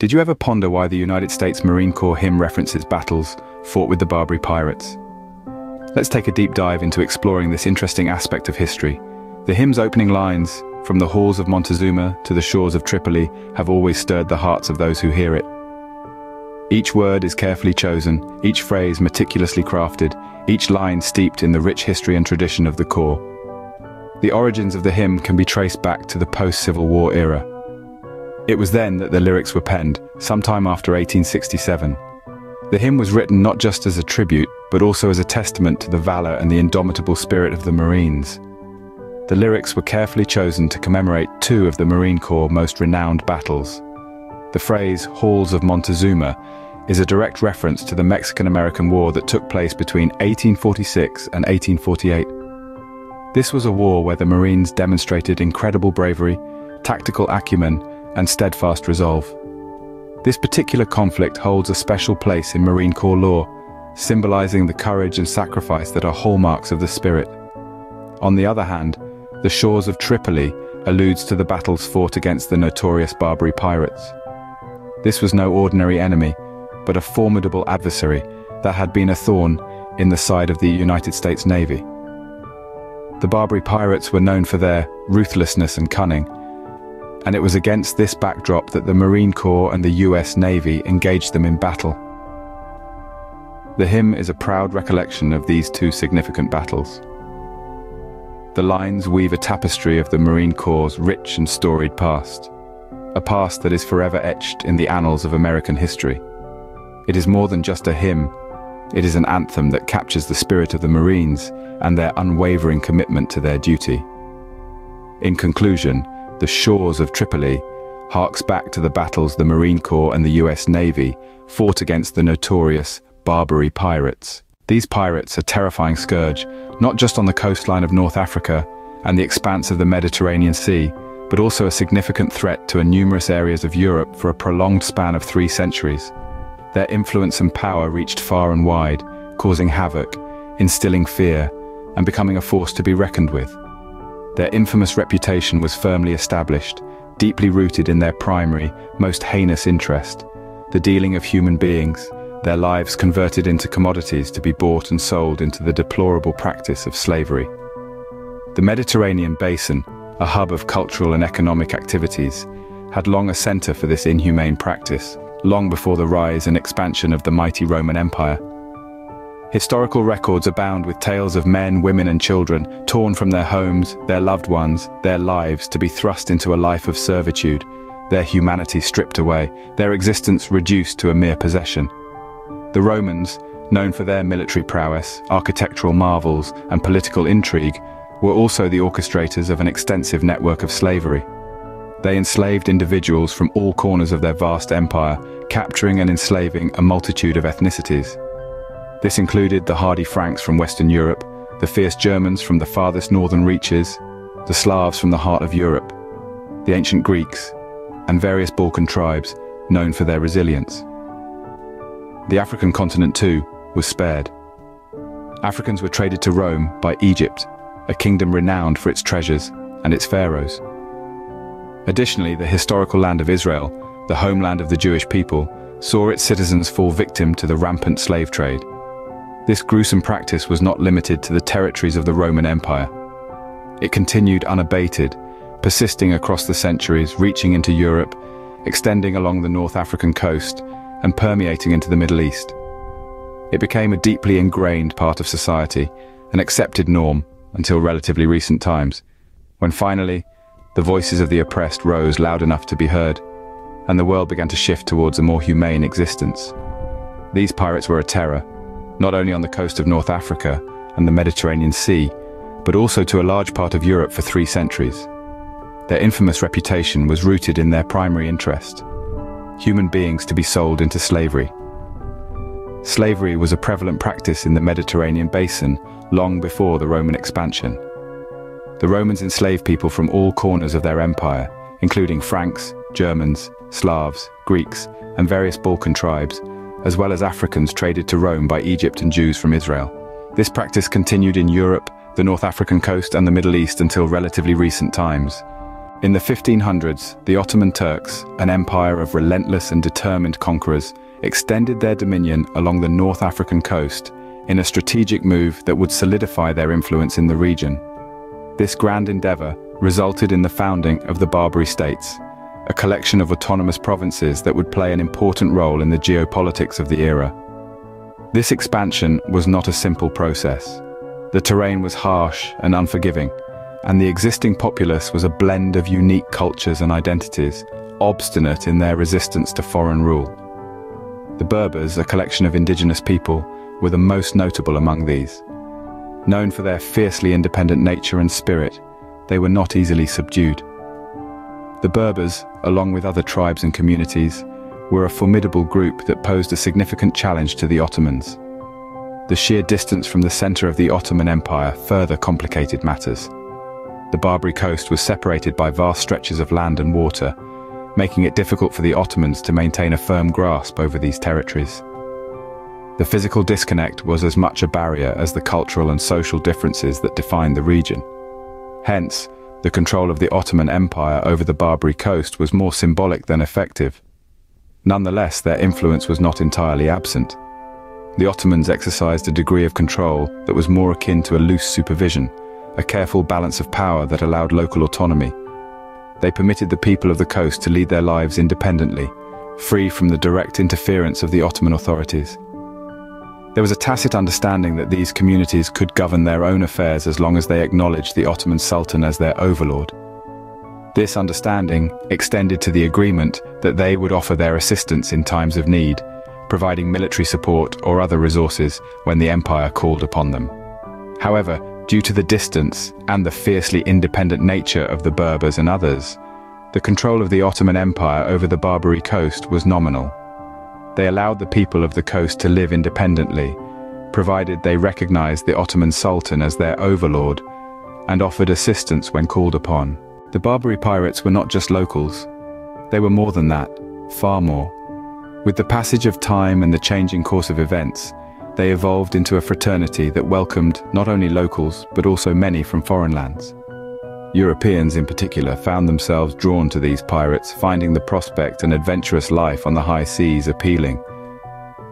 Did you ever ponder why the United States Marine Corps hymn references battles fought with the Barbary pirates? Let's take a deep dive into exploring this interesting aspect of history. The hymn's opening lines, from the halls of Montezuma to the shores of Tripoli, have always stirred the hearts of those who hear it. Each word is carefully chosen, each phrase meticulously crafted, each line steeped in the rich history and tradition of the Corps. The origins of the hymn can be traced back to the post-Civil War era. It was then that the lyrics were penned, sometime after 1867. The hymn was written not just as a tribute, but also as a testament to the valor and the indomitable spirit of the Marines. The lyrics were carefully chosen to commemorate two of the Marine Corps' most renowned battles. The phrase, Halls of Montezuma, is a direct reference to the Mexican-American War that took place between 1846 and 1848. This was a war where the Marines demonstrated incredible bravery, tactical acumen, and steadfast resolve. This particular conflict holds a special place in Marine Corps lore, symbolizing the courage and sacrifice that are hallmarks of the spirit. On the other hand, the shores of Tripoli alludes to the battles fought against the notorious Barbary pirates. This was no ordinary enemy, but a formidable adversary that had been a thorn in the side of the United States Navy. The Barbary pirates were known for their ruthlessness and cunning, and it was against this backdrop that the Marine Corps and the US Navy engaged them in battle. The hymn is a proud recollection of these two significant battles. The lines weave a tapestry of the Marine Corps' rich and storied past, a past that is forever etched in the annals of American history. It is more than just a hymn, it is an anthem that captures the spirit of the Marines and their unwavering commitment to their duty. In conclusion, the shores of Tripoli harks back to the battles the Marine Corps and the US Navy fought against the notorious Barbary pirates. These pirates a terrifying scourge, not just on the coastline of North Africa and the expanse of the Mediterranean Sea, but also a significant threat to numerous areas of Europe for a prolonged span of three centuries. Their influence and power reached far and wide, causing havoc, instilling fear, and becoming a force to be reckoned with. Their infamous reputation was firmly established, deeply rooted in their primary, most heinous interest, the dealing of human beings, their lives converted into commodities to be bought and sold into the deplorable practice of slavery. The Mediterranean basin, a hub of cultural and economic activities, had long a center for this inhumane practice, long before the rise and expansion of the mighty Roman Empire. Historical records abound with tales of men, women and children torn from their homes, their loved ones, their lives to be thrust into a life of servitude, their humanity stripped away, their existence reduced to a mere possession. The Romans, known for their military prowess, architectural marvels and political intrigue, were also the orchestrators of an extensive network of slavery. They enslaved individuals from all corners of their vast empire, capturing and enslaving a multitude of ethnicities. This included the hardy Franks from Western Europe, the fierce Germans from the farthest northern reaches, the Slavs from the heart of Europe, the ancient Greeks, and various Balkan tribes known for their resilience. The African continent too was spared. Africans were traded to Rome by Egypt, a kingdom renowned for its treasures and its pharaohs. Additionally, the historical land of Israel, the homeland of the Jewish people, saw its citizens fall victim to the rampant slave trade. This gruesome practice was not limited to the territories of the Roman Empire. It continued unabated, persisting across the centuries, reaching into Europe, extending along the North African coast, and permeating into the Middle East. It became a deeply ingrained part of society, an accepted norm, until relatively recent times, when finally, the voices of the oppressed rose loud enough to be heard, and the world began to shift towards a more humane existence. These pirates were a terror, not only on the coast of North Africa and the Mediterranean Sea, but also to a large part of Europe for three centuries. Their infamous reputation was rooted in their primary interest, human beings to be sold into slavery. Slavery was a prevalent practice in the Mediterranean basin long before the Roman expansion. The Romans enslaved people from all corners of their empire, including Franks, Germans, Slavs, Greeks, and various Balkan tribes, as well as Africans traded to Rome by Egypt and Jews from Israel. This practice continued in Europe, the North African coast and the Middle East until relatively recent times. In the 1500s, the Ottoman Turks, an empire of relentless and determined conquerors, extended their dominion along the North African coast in a strategic move that would solidify their influence in the region. This grand endeavor resulted in the founding of the Barbary States, a collection of autonomous provinces that would play an important role in the geopolitics of the era. This expansion was not a simple process. The terrain was harsh and unforgiving, and the existing populace was a blend of unique cultures and identities, obstinate in their resistance to foreign rule. The Berbers, a collection of indigenous people, were the most notable among these. Known for their fiercely independent nature and spirit, they were not easily subdued. The Berbers, along with other tribes and communities, were a formidable group that posed a significant challenge to the Ottomans. The sheer distance from the center of the Ottoman Empire further complicated matters. The Barbary coast was separated by vast stretches of land and water, making it difficult for the Ottomans to maintain a firm grasp over these territories. The physical disconnect was as much a barrier as the cultural and social differences that defined the region. Hence, the control of the Ottoman Empire over the Barbary coast was more symbolic than effective. Nonetheless, their influence was not entirely absent. The Ottomans exercised a degree of control that was more akin to a loose supervision, a careful balance of power that allowed local autonomy. They permitted the people of the coast to lead their lives independently, free from the direct interference of the Ottoman authorities. There was a tacit understanding that these communities could govern their own affairs as long as they acknowledged the Ottoman Sultan as their overlord. This understanding extended to the agreement that they would offer their assistance in times of need, providing military support or other resources when the empire called upon them. However, Due to the distance and the fiercely independent nature of the Berbers and others, the control of the Ottoman Empire over the Barbary coast was nominal. They allowed the people of the coast to live independently, provided they recognized the Ottoman Sultan as their overlord and offered assistance when called upon. The Barbary pirates were not just locals. They were more than that, far more. With the passage of time and the changing course of events, they evolved into a fraternity that welcomed not only locals, but also many from foreign lands. Europeans in particular found themselves drawn to these pirates, finding the prospect and adventurous life on the high seas appealing.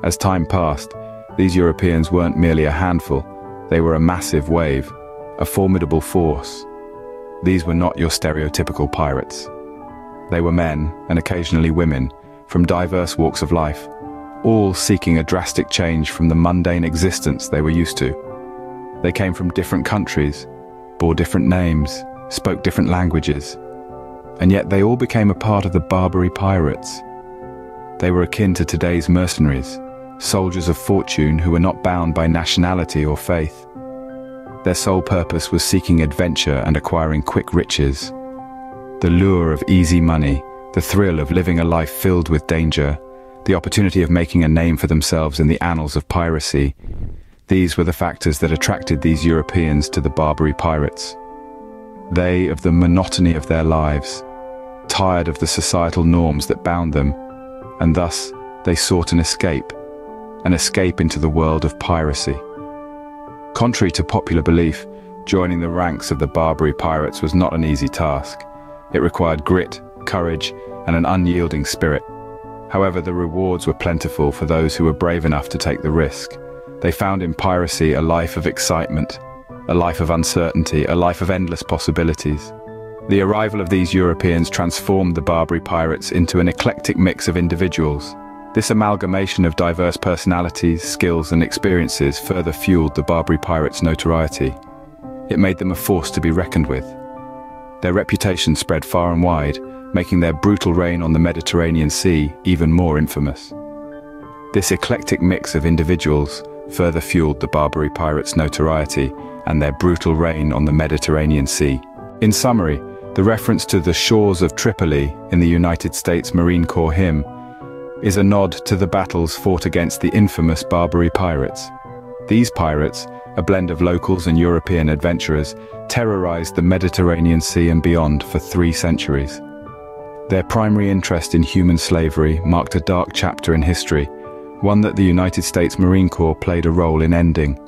As time passed, these Europeans weren't merely a handful, they were a massive wave, a formidable force. These were not your stereotypical pirates. They were men, and occasionally women, from diverse walks of life, all seeking a drastic change from the mundane existence they were used to. They came from different countries, bore different names, spoke different languages, and yet they all became a part of the Barbary pirates. They were akin to today's mercenaries, soldiers of fortune who were not bound by nationality or faith. Their sole purpose was seeking adventure and acquiring quick riches. The lure of easy money, the thrill of living a life filled with danger, the opportunity of making a name for themselves in the annals of piracy. These were the factors that attracted these Europeans to the Barbary pirates. They of the monotony of their lives, tired of the societal norms that bound them, and thus they sought an escape, an escape into the world of piracy. Contrary to popular belief, joining the ranks of the Barbary pirates was not an easy task. It required grit, courage, and an unyielding spirit. However, the rewards were plentiful for those who were brave enough to take the risk. They found in piracy a life of excitement, a life of uncertainty, a life of endless possibilities. The arrival of these Europeans transformed the Barbary pirates into an eclectic mix of individuals. This amalgamation of diverse personalities, skills and experiences further fueled the Barbary pirates' notoriety. It made them a force to be reckoned with. Their reputation spread far and wide, making their brutal reign on the Mediterranean Sea even more infamous. This eclectic mix of individuals further fueled the Barbary pirates' notoriety and their brutal reign on the Mediterranean Sea. In summary, the reference to the shores of Tripoli in the United States Marine Corps hymn is a nod to the battles fought against the infamous Barbary pirates. These pirates, a blend of locals and European adventurers, terrorized the Mediterranean Sea and beyond for three centuries. Their primary interest in human slavery marked a dark chapter in history, one that the United States Marine Corps played a role in ending.